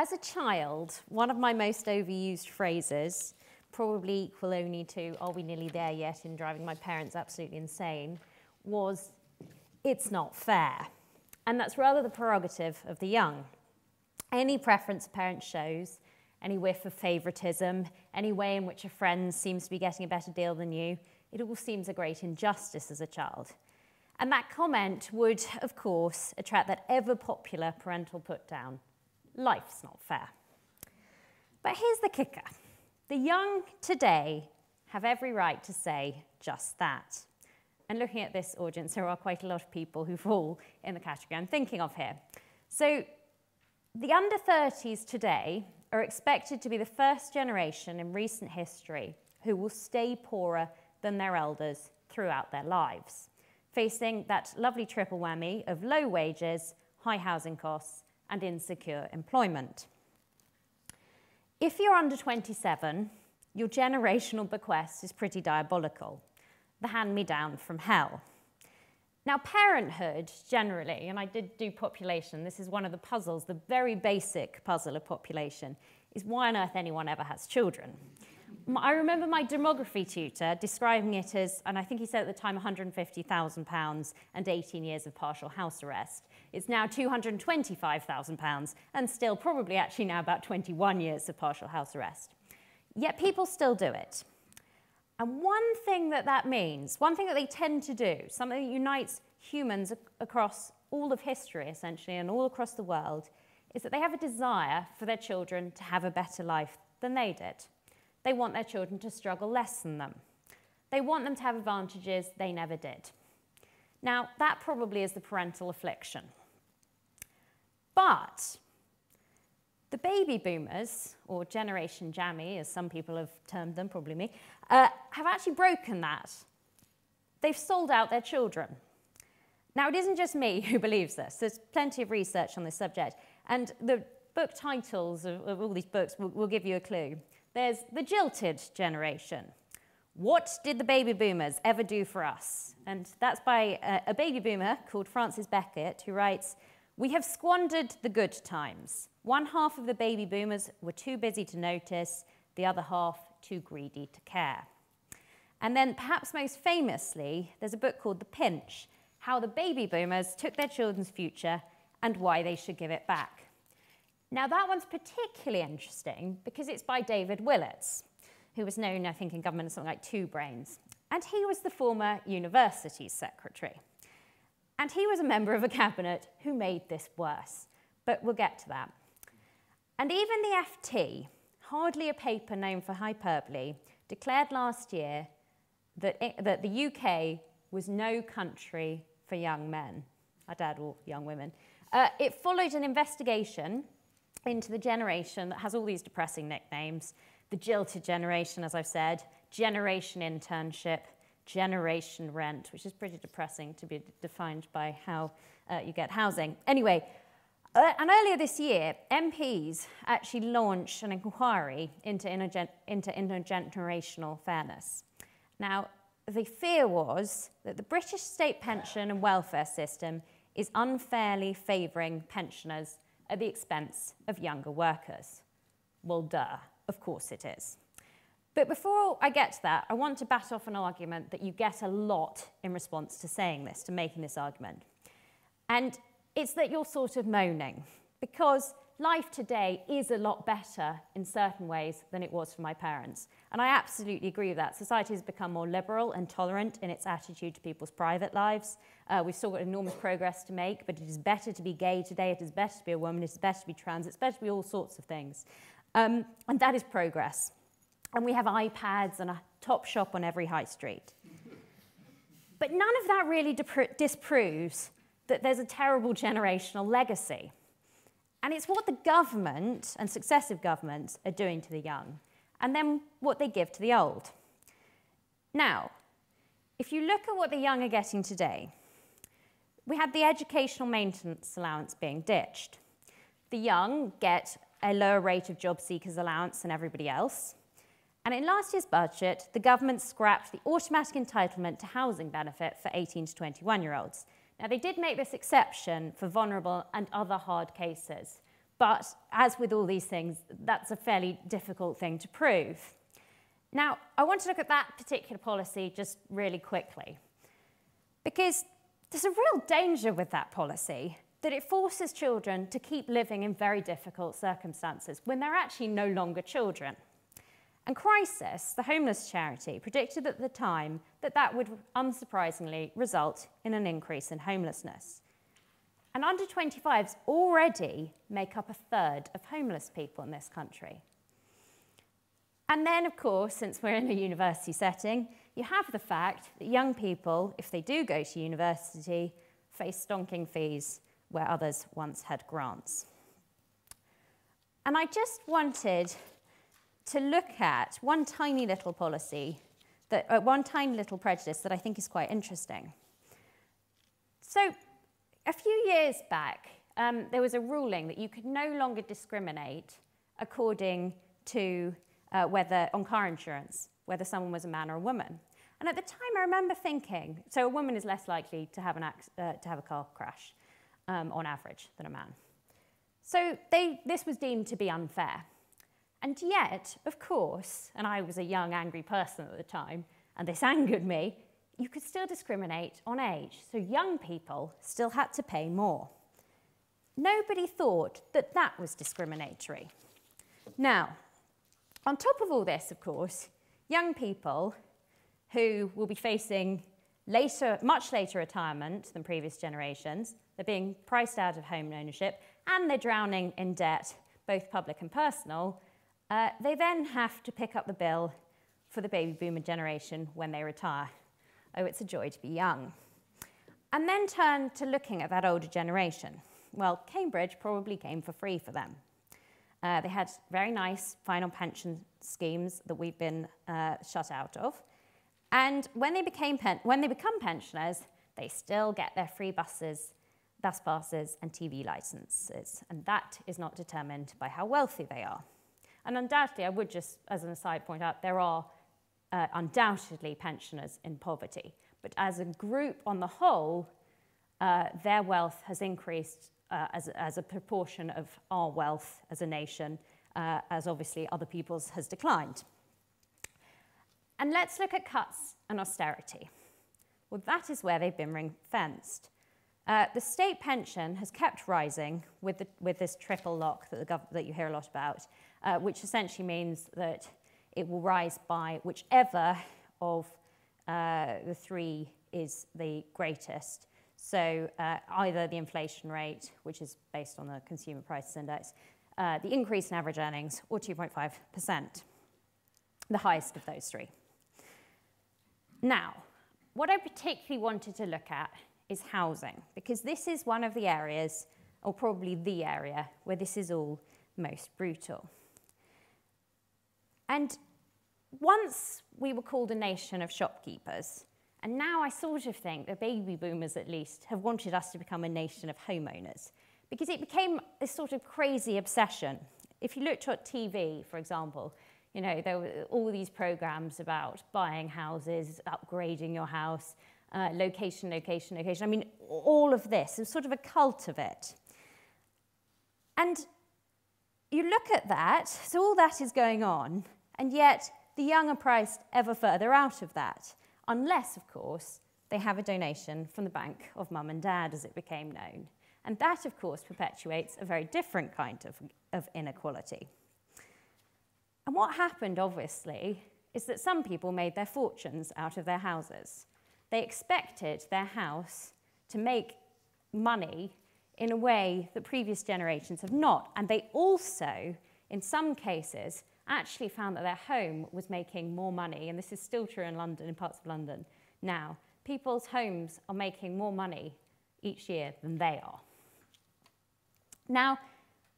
as a child, one of my most overused phrases, probably equal only to, are we nearly there yet in driving my parents absolutely insane, was, it's not fair. And that's rather the prerogative of the young. Any preference a parent shows, any whiff of favouritism, any way in which a friend seems to be getting a better deal than you, it all seems a great injustice as a child. And that comment would, of course, attract that ever popular parental put down life's not fair. But here's the kicker the young today have every right to say just that. And looking at this audience, there are quite a lot of people who fall in the category I'm thinking of here. So the under 30s today are expected to be the first generation in recent history who will stay poorer than their elders throughout their lives, facing that lovely triple whammy of low wages, high housing costs, and insecure employment. If you're under 27, your generational bequest is pretty diabolical, the hand-me-down from hell. Now, parenthood, generally, and I did do population, this is one of the puzzles, the very basic puzzle of population, is why on earth anyone ever has children. I remember my demography tutor describing it as, and I think he said at the time, £150,000 and 18 years of partial house arrest. It's now £225,000 and still probably actually now about 21 years of partial house arrest. Yet people still do it. And one thing that that means, one thing that they tend to do, something that unites humans across all of history essentially and all across the world, is that they have a desire for their children to have a better life than they did. They want their children to struggle less than them. They want them to have advantages they never did. Now, that probably is the parental affliction. But the baby boomers, or Generation Jammy, as some people have termed them, probably me, uh, have actually broken that. They've sold out their children. Now, it isn't just me who believes this. There's plenty of research on this subject. And the book titles of, of all these books will, will give you a clue. There's the jilted generation. What did the baby boomers ever do for us? And that's by a, a baby boomer called Francis Beckett, who writes, We have squandered the good times. One half of the baby boomers were too busy to notice, the other half too greedy to care. And then, perhaps most famously, there's a book called The Pinch How the Baby Boomers Took Their Children's Future and Why They Should Give It Back. Now, that one's particularly interesting because it's by David Willetts, who was known, I think, in government as something like Two Brains. And he was the former universities secretary. And he was a member of a cabinet who made this worse. But we'll get to that. And even the FT, hardly a paper known for hyperbole, declared last year that, it, that the UK was no country for young men. I'd add all young women. Uh, it followed an investigation into the generation that has all these depressing nicknames. The jilted generation, as I've said, generation internship, generation rent, which is pretty depressing to be defined by how uh, you get housing. Anyway, uh, and earlier this year, MPs actually launched an inquiry into, intergen into intergenerational fairness. Now, the fear was that the British state pension and welfare system is unfairly favouring pensioners at the expense of younger workers. Well, duh, of course it is. But before I get to that, I want to bat off an argument that you get a lot in response to saying this, to making this argument. And it's that you're sort of moaning, because life today is a lot better in certain ways than it was for my parents. And I absolutely agree with that. Society has become more liberal and tolerant in its attitude to people's private lives. Uh, we've still got enormous progress to make, but it is better to be gay today, it is better to be a woman, it is better to be trans, it's better to be all sorts of things. Um, and that is progress. And we have iPads and a Topshop on every high street. But none of that really disproves that there's a terrible generational legacy. And it's what the government and successive governments are doing to the young, and then what they give to the old. Now, if you look at what the young are getting today, we had the educational maintenance allowance being ditched. The young get a lower rate of job seekers allowance than everybody else. And in last year's budget, the government scrapped the automatic entitlement to housing benefit for 18 to 21 year olds. Now, they did make this exception for vulnerable and other hard cases, but as with all these things, that's a fairly difficult thing to prove. Now, I want to look at that particular policy just really quickly, because there's a real danger with that policy that it forces children to keep living in very difficult circumstances when they're actually no longer children. And Crisis, the homeless charity, predicted at the time that that would unsurprisingly result in an increase in homelessness. And under 25s already make up a third of homeless people in this country. And then, of course, since we're in a university setting, you have the fact that young people, if they do go to university, face stonking fees where others once had grants. And I just wanted to look at one tiny little policy, that, uh, one tiny little prejudice that I think is quite interesting. So a few years back, um, there was a ruling that you could no longer discriminate according to uh, whether, on car insurance, whether someone was a man or a woman. And at the time, I remember thinking, so a woman is less likely to have, an uh, to have a car crash um, on average than a man. So they, this was deemed to be unfair. And yet, of course, and I was a young, angry person at the time, and this angered me, you could still discriminate on age. So young people still had to pay more. Nobody thought that that was discriminatory. Now, on top of all this, of course, young people who will be facing later, much later retirement than previous generations, they're being priced out of home ownership, and they're drowning in debt, both public and personal, uh, they then have to pick up the bill for the baby boomer generation when they retire. Oh, it's a joy to be young. And then turn to looking at that older generation. Well, Cambridge probably came for free for them. Uh, they had very nice final pension schemes that we've been uh, shut out of. And when they, became when they become pensioners, they still get their free buses, bus passes, and TV licenses. And that is not determined by how wealthy they are. And undoubtedly, I would just, as an aside, point out there are uh, undoubtedly pensioners in poverty. But as a group on the whole, uh, their wealth has increased uh, as, as a proportion of our wealth as a nation, uh, as obviously other people's has declined. And let's look at cuts and austerity. Well, that is where they've been ring fenced. Uh, the state pension has kept rising with, the, with this triple lock that, the that you hear a lot about, uh, which essentially means that it will rise by whichever of uh, the three is the greatest. So uh, either the inflation rate, which is based on the consumer prices index, uh, the increase in average earnings, or 2.5%, the highest of those three. Now, what I particularly wanted to look at is housing, because this is one of the areas, or probably the area, where this is all most brutal. And once we were called a nation of shopkeepers, and now I sort of think the baby boomers, at least, have wanted us to become a nation of homeowners because it became this sort of crazy obsession. If you looked at TV, for example, you know, there were all these programs about buying houses, upgrading your house, uh, location, location, location. I mean, all of this is sort of a cult of it. And you look at that, so all that is going on, and yet the young are priced ever further out of that, unless, of course, they have a donation from the bank of mum and dad, as it became known. And that, of course, perpetuates a very different kind of, of inequality. And what happened, obviously, is that some people made their fortunes out of their houses. They expected their house to make money in a way that previous generations have not. And they also, in some cases, actually found that their home was making more money, and this is still true in London, in parts of London now. People's homes are making more money each year than they are. Now,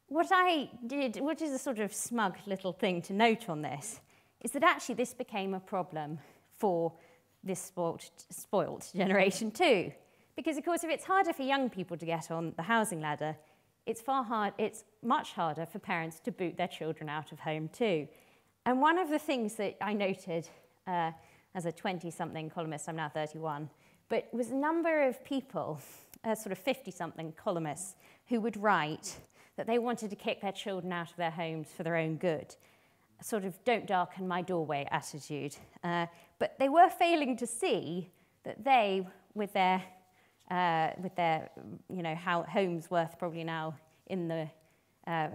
what I did, which is a sort of smug little thing to note on this, is that actually this became a problem for this spoilt, spoilt generation too. Because of course, if it's harder for young people to get on the housing ladder, it's, far hard, it's much harder for parents to boot their children out of home too. And one of the things that I noted uh, as a 20-something columnist, I'm now 31, but was a number of people, uh, sort of 50-something columnists, who would write that they wanted to kick their children out of their homes for their own good. A sort of don't darken my doorway attitude. Uh, but they were failing to see that they, with their, uh, with their you know, how homes worth probably now in the uh,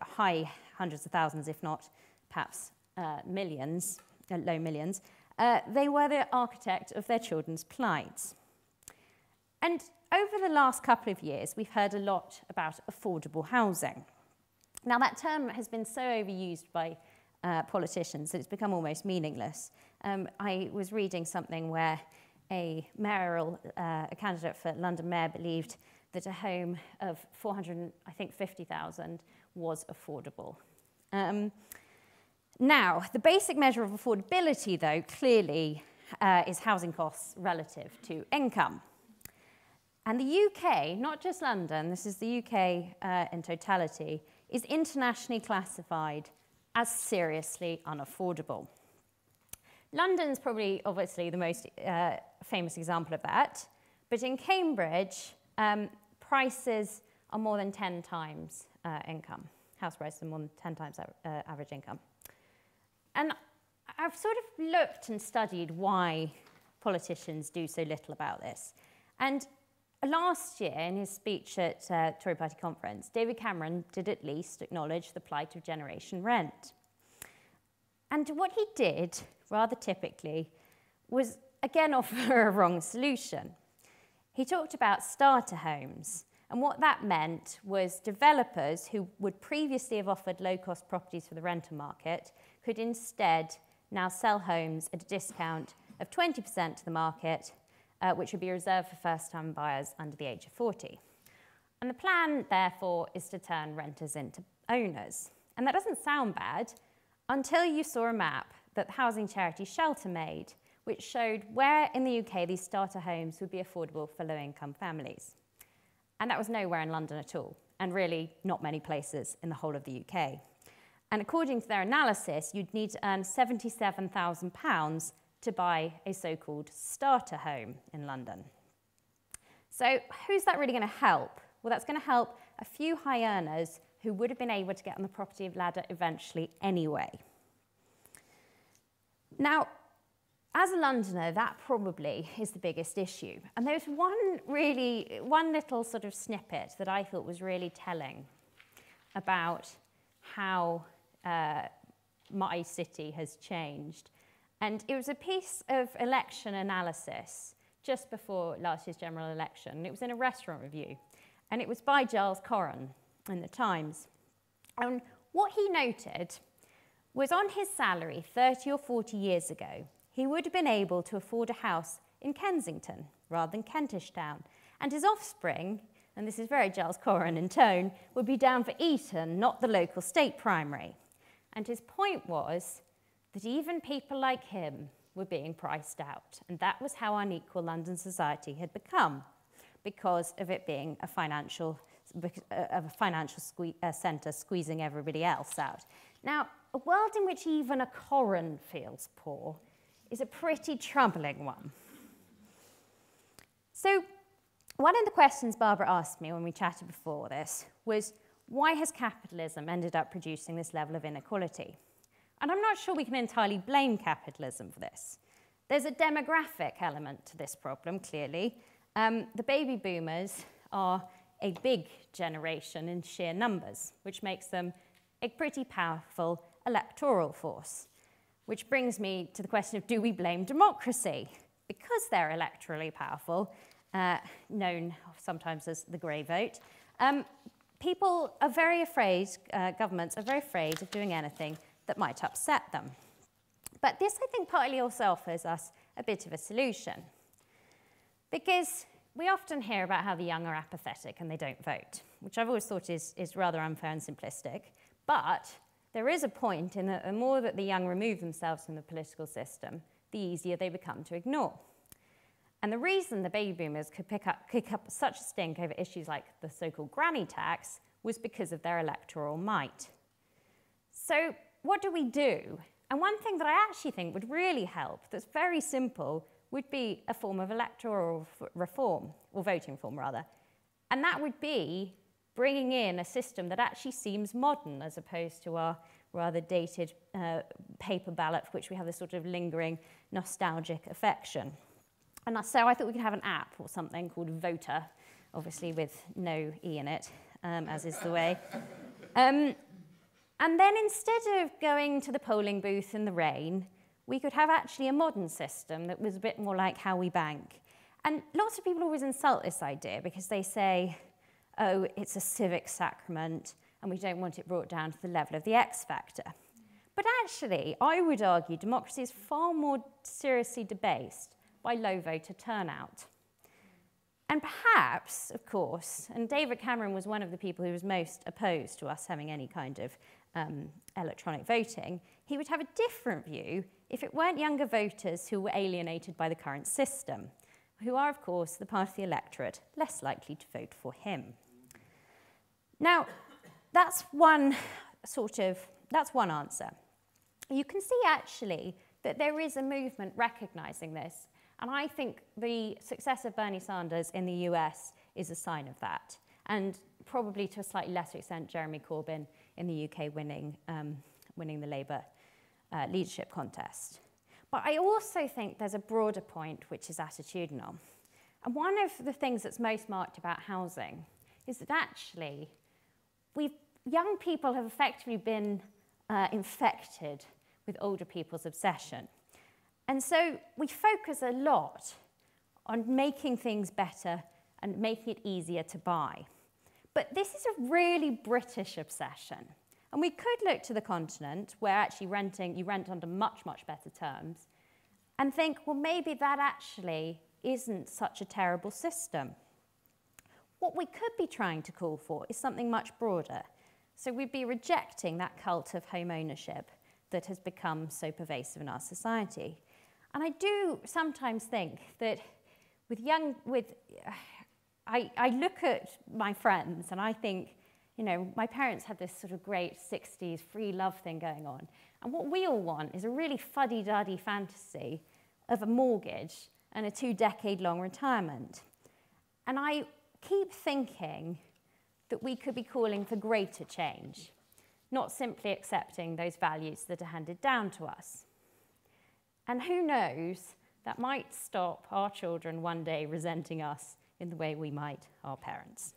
high hundreds of thousands, if not perhaps uh, millions, uh, low millions, uh, they were the architect of their children's plight. And over the last couple of years, we've heard a lot about affordable housing. Now, that term has been so overused by uh, politicians that it's become almost meaningless. Um, I was reading something where a mayoral uh, a candidate for London mayor believed that a home of 400, I think 50,000 was affordable. Um, now, the basic measure of affordability, though, clearly uh, is housing costs relative to income. And the UK, not just London, this is the UK uh, in totality, is internationally classified as seriously unaffordable. London's probably obviously the most uh, famous example of that, but in Cambridge, um, prices are more than 10 times uh, income. House prices are more than 10 times uh, average income. And I've sort of looked and studied why politicians do so little about this. And Last year, in his speech at uh, Tory Party conference, David Cameron did at least acknowledge the plight of Generation Rent. And what he did, rather typically, was again offer a wrong solution. He talked about starter homes, and what that meant was developers who would previously have offered low-cost properties for the rental market could instead now sell homes at a discount of 20% to the market uh, which would be reserved for first-time buyers under the age of 40. And the plan, therefore, is to turn renters into owners. And that doesn't sound bad until you saw a map that the housing charity Shelter made, which showed where in the UK these starter homes would be affordable for low-income families. And that was nowhere in London at all, and really not many places in the whole of the UK. And according to their analysis, you'd need to earn £77,000 to buy a so-called starter home in London. So who's that really going to help? Well, that's going to help a few high earners who would have been able to get on the property ladder eventually anyway. Now, as a Londoner, that probably is the biggest issue. And there's one really, one little sort of snippet that I thought was really telling about how uh, my city has changed. And it was a piece of election analysis just before last year's general election. It was in a restaurant review. And it was by Giles Coren in the Times. And what he noted was on his salary 30 or 40 years ago, he would have been able to afford a house in Kensington rather than Kentish Town. And his offspring, and this is very Giles Coren in tone, would be down for Eton, not the local state primary. And his point was that even people like him were being priced out. And that was how unequal London society had become because of it being a financial, a financial sque uh, centre squeezing everybody else out. Now, a world in which even a Coren feels poor is a pretty troubling one. So one of the questions Barbara asked me when we chatted before this was, why has capitalism ended up producing this level of inequality? And I'm not sure we can entirely blame capitalism for this. There's a demographic element to this problem, clearly. Um, the baby boomers are a big generation in sheer numbers, which makes them a pretty powerful electoral force. Which brings me to the question of do we blame democracy? Because they're electorally powerful, uh, known sometimes as the grey vote, um, people are very afraid, uh, governments are very afraid of doing anything that might upset them. But this, I think, partly also offers us a bit of a solution. Because we often hear about how the young are apathetic and they don't vote, which I've always thought is, is rather unfair and simplistic. But there is a point in that the more that the young remove themselves from the political system, the easier they become to ignore. And the reason the baby boomers could pick up, kick up such a stink over issues like the so-called granny tax was because of their electoral might. So what do we do? And one thing that I actually think would really help, that's very simple, would be a form of electoral reform, or voting reform rather. And that would be bringing in a system that actually seems modern as opposed to our rather dated uh, paper ballot, for which we have this sort of lingering nostalgic affection. And so I thought we could have an app or something called Voter, obviously with no E in it, um, as is the way. Um, and then instead of going to the polling booth in the rain, we could have actually a modern system that was a bit more like how we bank. And lots of people always insult this idea because they say, oh, it's a civic sacrament and we don't want it brought down to the level of the X factor. But actually, I would argue democracy is far more seriously debased by low voter turnout. And perhaps, of course, and David Cameron was one of the people who was most opposed to us having any kind of um, electronic voting, he would have a different view if it weren't younger voters who were alienated by the current system, who are, of course, the part of the electorate less likely to vote for him. Now, that's one sort of, that's one answer. You can see actually that there is a movement recognizing this. And I think the success of Bernie Sanders in the US is a sign of that. And probably to a slightly lesser extent, Jeremy Corbyn in the UK winning, um, winning the Labour uh, leadership contest. But I also think there's a broader point which is attitudinal. And one of the things that's most marked about housing is that actually we've, young people have effectively been uh, infected with older people's obsession. And so we focus a lot on making things better and making it easier to buy. But this is a really British obsession. And we could look to the continent where actually renting, you rent under much, much better terms, and think, well, maybe that actually isn't such a terrible system. What we could be trying to call for is something much broader. So we'd be rejecting that cult of home ownership that has become so pervasive in our society. And I do sometimes think that with young, with, I, I look at my friends and I think, you know, my parents had this sort of great 60s free love thing going on. And what we all want is a really fuddy-duddy fantasy of a mortgage and a two decade long retirement. And I keep thinking that we could be calling for greater change, not simply accepting those values that are handed down to us. And who knows, that might stop our children one day resenting us in the way we might our parents.